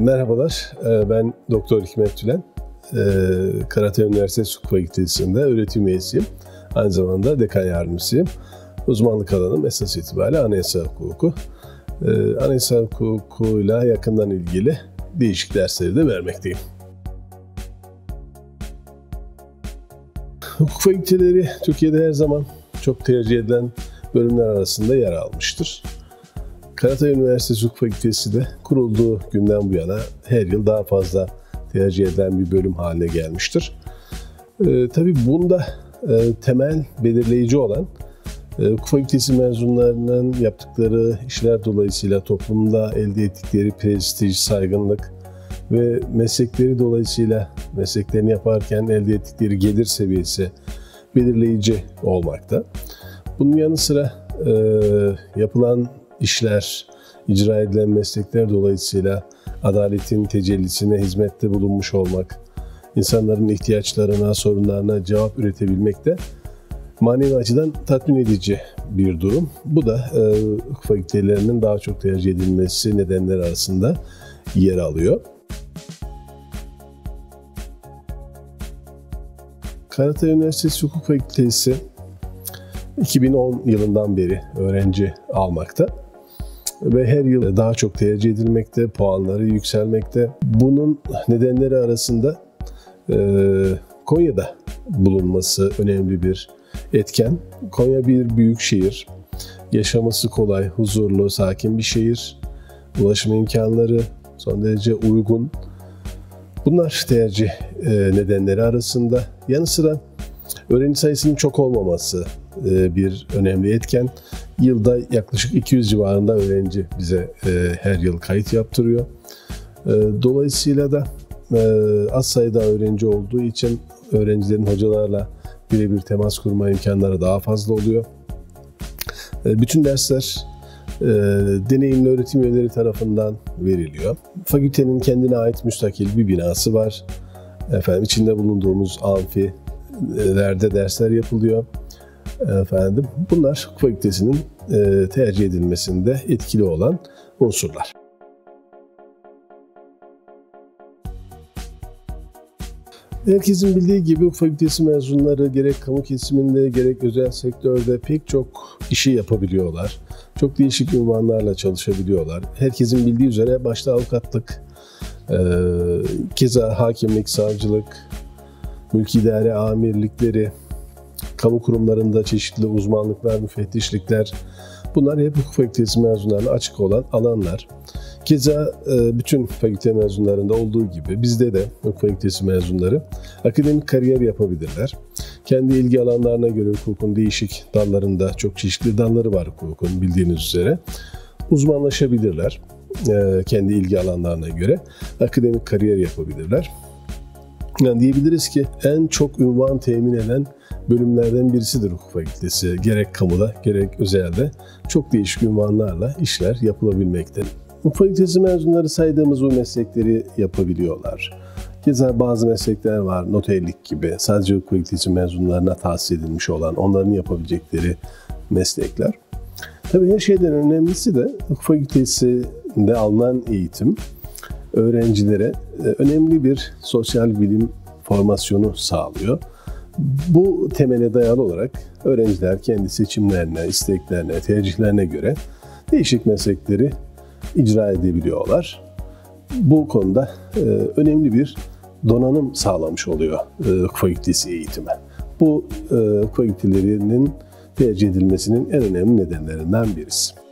Merhabalar, e, ben Doktor Hikmet Tülen. E, Karate Üniversitesi Hukuk Fakültesi'nde öğretim üyesiyim. Aynı zamanda dekan yardımcısıyım. Uzmanlık alanım esas itibariyle anayasa hukuku. Anayasa hukukuyla yakından ilgili değişik dersleri de vermekteyim. Hukuk fakülteleri Türkiye'de her zaman çok tercih edilen bölümler arasında yer almıştır. Karatay Üniversitesi Hukuk Fakültesi de kurulduğu günden bu yana her yıl daha fazla tercih edilen bir bölüm haline gelmiştir. Ee, tabii bunda e, temel belirleyici olan e, hukuk fakültesi mezunlarının yaptıkları işler dolayısıyla toplumda elde ettikleri prestij, saygınlık ve meslekleri dolayısıyla mesleklerini yaparken elde ettikleri gelir seviyesi belirleyici olmakta. Bunun yanı sıra e, yapılan işler, icra edilen meslekler dolayısıyla adaletin tecellisine hizmette bulunmuş olmak, insanların ihtiyaçlarına, sorunlarına cevap üretebilmek de manevi açıdan tatmin edici bir durum. Bu da e, fakültelerinin daha çok tercih edilmesi nedenleri arasında yer alıyor. Karatay Üniversitesi Hukuk Fakültesi 2010 yılından beri öğrenci almakta ve her yıl daha çok tercih edilmekte, puanları yükselmekte. Bunun nedenleri arasında e, Konya'da bulunması önemli bir etken. Konya bir büyük şehir. Yaşaması kolay, huzurlu, sakin bir şehir. Ulaşım imkanları son derece uygun. Bunlar tercih nedenleri arasında. Yanı sıra öğrenci sayısının çok olmaması bir önemli etken. Yılda yaklaşık 200 civarında öğrenci bize e, her yıl kayıt yaptırıyor. Dolayısıyla da az sayıda öğrenci olduğu için öğrencilerin hocalarla birebir temas kurma imkanları daha fazla oluyor. Bütün dersler deneyimli öğretim üyeleri tarafından veriliyor. Fakültenin kendine ait müstakil bir binası var. Efendim içinde bulunduğumuz amfilerde dersler yapılıyor. Efendim bunlar hukuk fakültesinin e, tercih edilmesinde etkili olan unsurlar. Herkesin bildiği gibi hukuk fakültesi mezunları gerek kamu kesiminde gerek özel sektörde pek çok işi yapabiliyorlar. Çok değişik ünvanlarla çalışabiliyorlar. Herkesin bildiği üzere başta avukatlık, e, keza hakimlik, savcılık, mülki idare amirlikleri, kamu kurumlarında çeşitli uzmanlıklar, müfettişlikler bunlar hep hukuk fakültesi mezunlarına açık olan alanlar. Keza e, bütün fakülte mezunlarında olduğu gibi bizde de hukuk fakültesi mezunları akademik kariyer yapabilirler. Kendi ilgi alanlarına göre hukukun değişik dallarında çok çeşitli dalları var hukukun bildiğiniz üzere. Uzmanlaşabilirler e, kendi ilgi alanlarına göre akademik kariyer yapabilirler. Yani diyebiliriz ki en çok ünvan temin eden bölümlerden birisidir hukuk fakültesi. Gerek kamuda gerek özelde çok değişik ünvanlarla işler yapılabilmekte. Hukuk fakültesi mezunları saydığımız bu meslekleri yapabiliyorlar. Keza bazı meslekler var, noterlik gibi, sadece hukuk fakültesi mezunlarına tahsis edilmiş olan, onların yapabilecekleri meslekler. Tabii her şeyden önemlisi de hukuk fakültesinde alınan eğitim öğrencilere e, önemli bir sosyal bilim formasyonu sağlıyor. Bu temele dayalı olarak öğrenciler kendi seçimlerine, isteklerine, tercihlerine göre değişik meslekleri icra edebiliyorlar. Bu konuda e, önemli bir donanım sağlamış oluyor e, fakültesi eğitimi. Bu e, fakültelerinin tercih edilmesinin en önemli nedenlerinden birisi.